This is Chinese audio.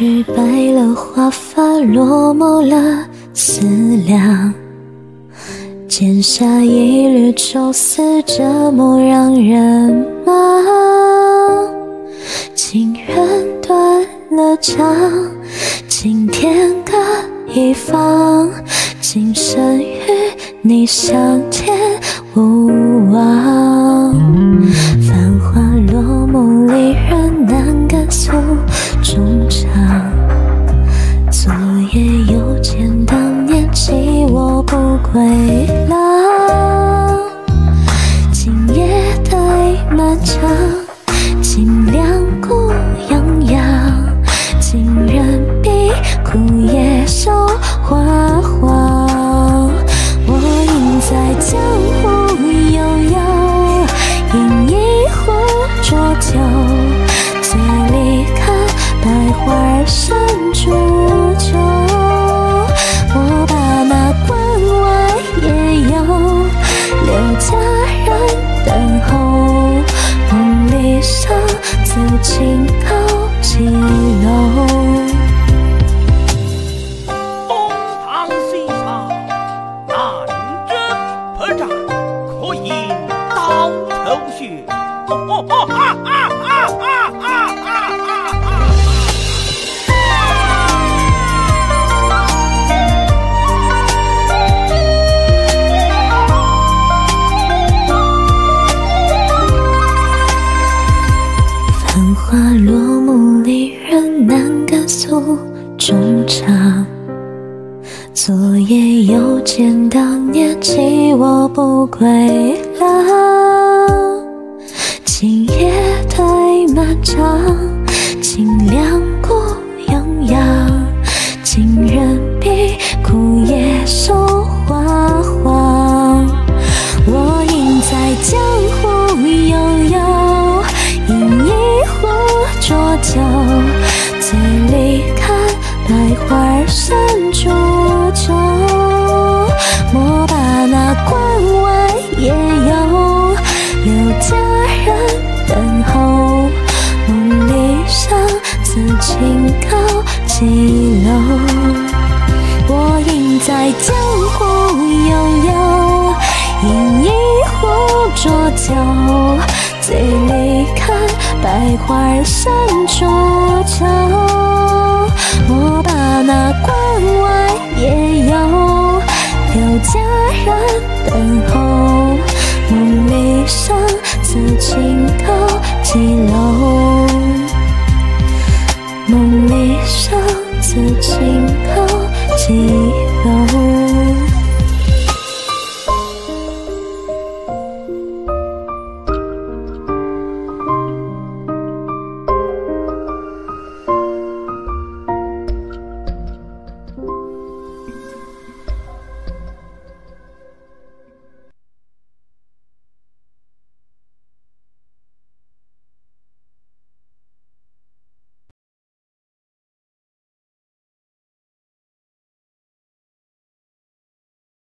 白了华发落寞了思量，剪下一缕愁丝，折磨让人忙。情缘断了肠，今天各一方，今生与你相见无望。繁华落幕，离人难敢诉衷肠。昨夜又见当年弃我不归头血。哦哦啊啊啊啊啊啊啊啊！繁华落幕，离人难敢诉衷肠。昨夜又见当年弃我不归郎，长，西楼。我应在江湖悠悠，饮一壶浊酒，醉里看百花深处愁。莫把那关外